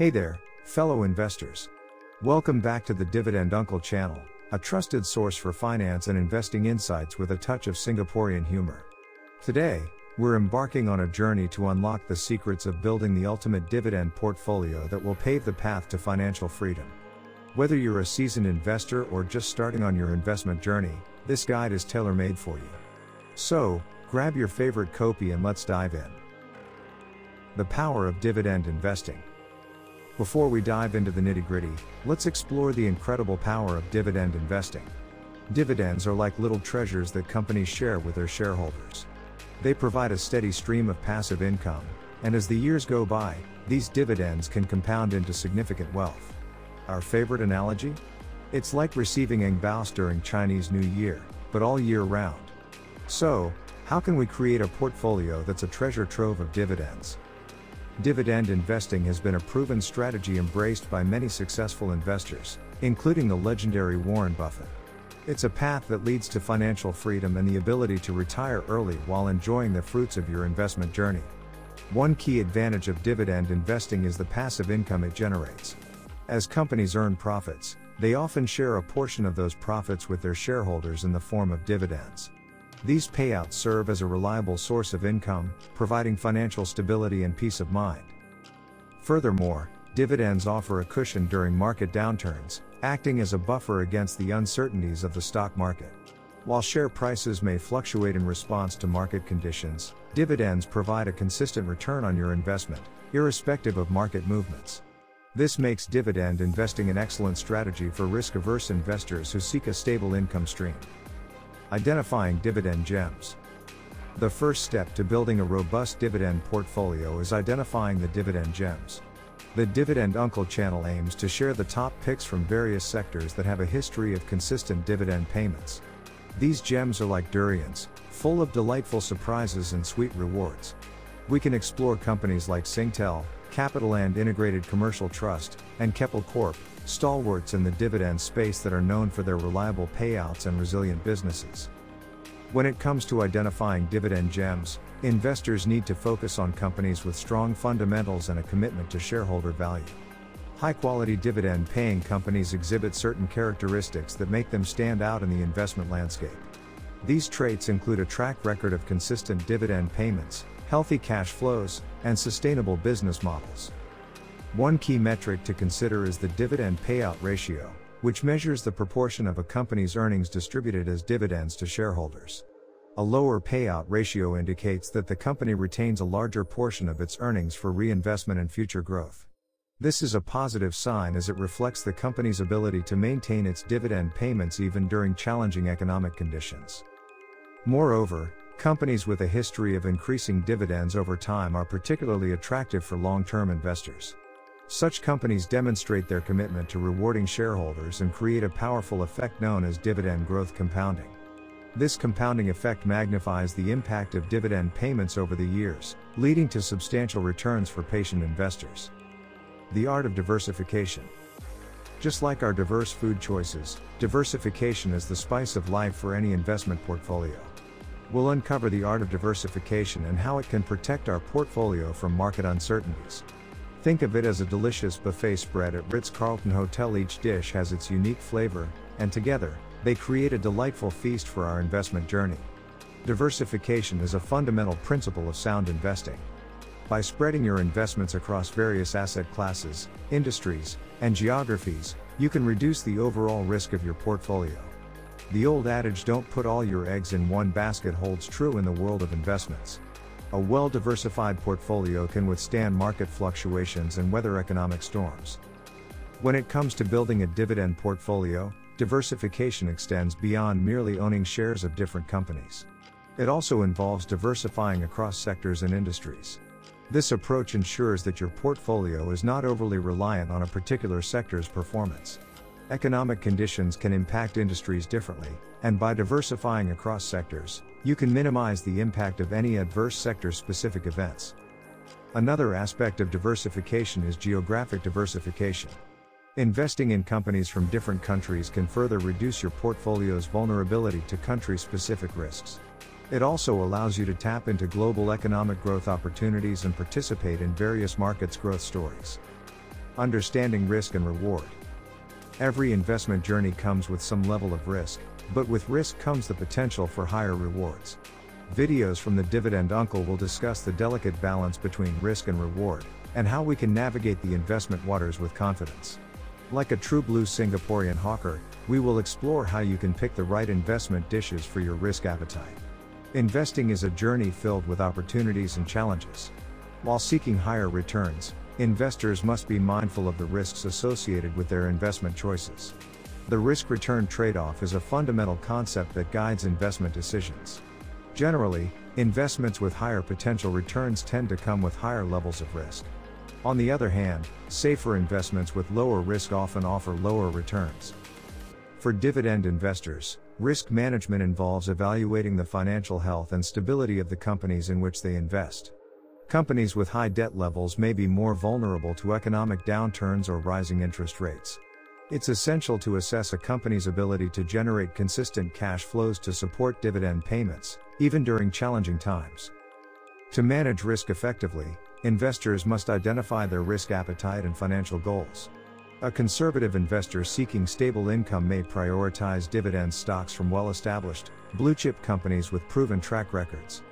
Hey there, fellow investors. Welcome back to the Dividend Uncle channel, a trusted source for finance and investing insights with a touch of Singaporean humor. Today, we're embarking on a journey to unlock the secrets of building the ultimate dividend portfolio that will pave the path to financial freedom. Whether you're a seasoned investor or just starting on your investment journey, this guide is tailor made for you. So, grab your favorite kopi and let's dive in. The power of dividend investing. Before we dive into the nitty gritty, let's explore the incredible power of dividend investing. Dividends are like little treasures that companies share with their shareholders. They provide a steady stream of passive income, and as the years go by, these dividends can compound into significant wealth. Our favorite analogy? It's like receiving Angbaos during Chinese New Year, but all year round. So, how can we create a portfolio that's a treasure trove of dividends? Dividend investing has been a proven strategy embraced by many successful investors, including the legendary Warren Buffett. It's a path that leads to financial freedom and the ability to retire early while enjoying the fruits of your investment journey. One key advantage of dividend investing is the passive income it generates. As companies earn profits, they often share a portion of those profits with their shareholders in the form of dividends. These payouts serve as a reliable source of income, providing financial stability and peace of mind. Furthermore, dividends offer a cushion during market downturns, acting as a buffer against the uncertainties of the stock market. While share prices may fluctuate in response to market conditions, dividends provide a consistent return on your investment, irrespective of market movements. This makes dividend investing an excellent strategy for risk averse investors who seek a stable income stream. Identifying dividend gems. The first step to building a robust dividend portfolio is identifying the dividend gems. The Dividend Uncle channel aims to share the top picks from various sectors that have a history of consistent dividend payments. These gems are like durians, full of delightful surprises and sweet rewards. We can explore companies like Singtel, CapitaLand Integrated Commercial Trust, and Keppel Corp, stalwarts in the dividend space that are known for their reliable payouts and resilient businesses. When it comes to identifying dividend gems, investors need to focus on companies with strong fundamentals and a commitment to shareholder value. High quality dividend paying companies exhibit certain characteristics that make them stand out in the investment landscape. These traits include a track record of consistent dividend payments, healthy cash flows, and sustainable business models. One key metric to consider is the dividend payout ratio, which measures the proportion of a company's earnings distributed as dividends to shareholders. A lower payout ratio indicates that the company retains a larger portion of its earnings for reinvestment and future growth. This is a positive sign as it reflects the company's ability to maintain its dividend payments even during challenging economic conditions. Moreover, companies with a history of increasing dividends over time are particularly attractive for long term investors. Such companies demonstrate their commitment to rewarding shareholders and create a powerful effect known as dividend growth compounding. This compounding effect magnifies the impact of dividend payments over the years, leading to substantial returns for patient investors. The art of diversification. Just like our diverse food choices, diversification is the spice of life for any investment portfolio. We'll uncover the art of diversification and how it can protect our portfolio from market uncertainties. Think of it as a delicious buffet spread at Ritz Carlton Hotel. Each dish has its unique flavor, and together, they create a delightful feast for our investment journey. Diversification is a fundamental principle of sound investing. By spreading your investments across various asset classes, industries, and geographies, you can reduce the overall risk of your portfolio. The old adage don't put all your eggs in one basket holds true in the world of investments. A well diversified portfolio can withstand market fluctuations and weather economic storms. When it comes to building a dividend portfolio, diversification extends beyond merely owning shares of different companies. It also involves diversifying across sectors and industries. This approach ensures that your portfolio is not overly reliant on a particular sector's performance. Economic conditions can impact industries differently, and by diversifying across sectors, you can minimize the impact of any adverse sector specific events. Another aspect of diversification is geographic diversification. Investing in companies from different countries can further reduce your portfolio's vulnerability to country specific risks. It also allows you to tap into global economic growth opportunities and participate in various markets' growth stories. Understanding risk and reward. Every investment journey comes with some level of risk, but with risk comes the potential for higher rewards. Videos from the Dividend Uncle will discuss the delicate balance between risk and reward, and how we can navigate the investment waters with confidence. Like a true blue Singaporean hawker, we will explore how you can pick the right investment dishes for your risk appetite. Investing is a journey filled with opportunities and challenges. While seeking higher returns, investors must be mindful of the risks associated with their investment choices. The risk return trade off is a fundamental concept that guides investment decisions. Generally, investments with higher potential returns tend to come with higher levels of risk. On the other hand, safer investments with lower risk often offer lower returns. For dividend investors, risk management involves evaluating the financial health and stability of the companies in which they invest. Companies with high debt levels may be more vulnerable to economic downturns or rising interest rates. It's essential to assess a company's ability to generate consistent cash flows to support dividend payments, even during challenging times. To manage risk effectively, Investors must identify their risk appetite and financial goals. A conservative investor seeking stable income may prioritize dividend stocks from well established, blue chip companies with proven track records.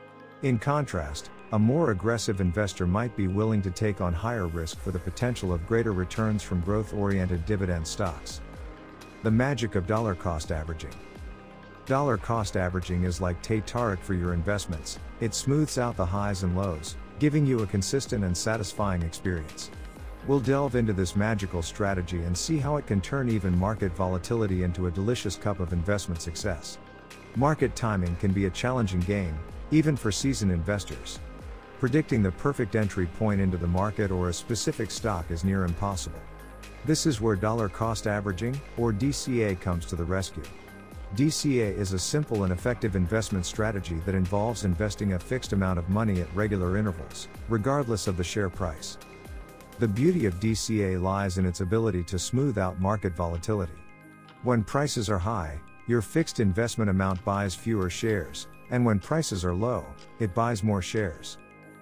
In contrast, a more aggressive investor might be willing to take on higher risk for the potential of greater returns from growth oriented dividend stocks. The magic of dollar cost averaging. Dollar cost averaging is like tarik for your investments, it smooths out the highs and lows, giving you a consistent and satisfying experience. We'll delve into this magical strategy and see how it can turn even market volatility into a delicious cup of investment success. Market timing can be a challenging game, even for seasoned investors. Predicting the perfect entry point into the market or a specific stock is near impossible. This is where dollar cost averaging, or DCA, comes to the rescue. DCA is a simple and effective investment strategy that involves investing a fixed amount of money at regular intervals, regardless of the share price. The beauty of DCA lies in its ability to smooth out market volatility. When prices are high, your fixed investment amount buys fewer shares, and when prices are low, it buys more shares.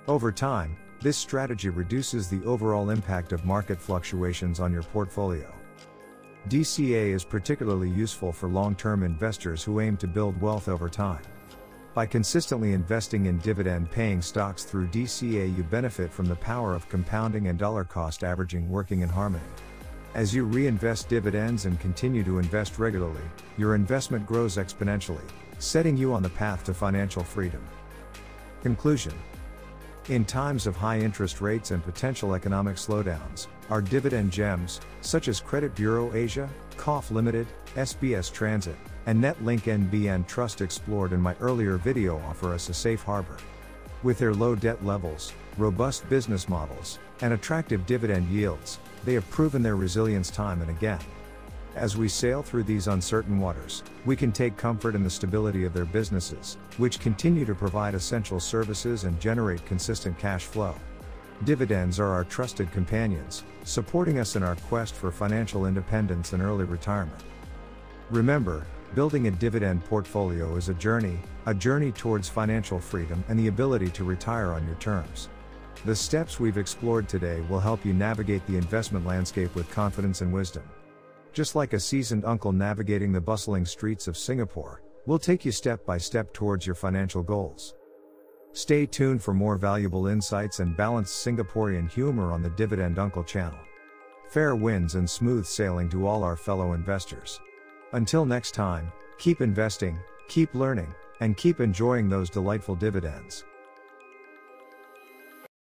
Over time, this strategy reduces the overall impact of market fluctuations on your portfolio. DCA is particularly useful for long term investors who aim to build wealth over time. By consistently investing in dividend paying stocks through DCA, you benefit from the power of compounding and dollar cost averaging working in harmony. As you reinvest dividends and continue to invest regularly, your investment grows exponentially, setting you on the path to financial freedom. Conclusion In times of high interest rates and potential economic slowdowns, our dividend gems, such as Credit Bureau Asia, KOF Limited, SBS Transit, and Netlink NBN Trust explored in my earlier video offer us a safe harbor. With their low debt levels, robust business models, and attractive dividend yields, they have proven their resilience time and again. As we sail through these uncertain waters, we can take comfort in the stability of their businesses, which continue to provide essential services and generate consistent cash flow. Dividends are our trusted companions, supporting us in our quest for financial independence and early retirement. Remember, building a dividend portfolio is a journey, a journey towards financial freedom and the ability to retire on your terms. The steps we've explored today will help you navigate the investment landscape with confidence and wisdom. Just like a seasoned uncle navigating the bustling streets of Singapore, we'll take you step by step towards your financial goals. Stay tuned for more valuable insights and balanced Singaporean humor on the Dividend Uncle channel. Fair winds and smooth sailing to all our fellow investors. Until next time, keep investing, keep learning, and keep enjoying those delightful dividends.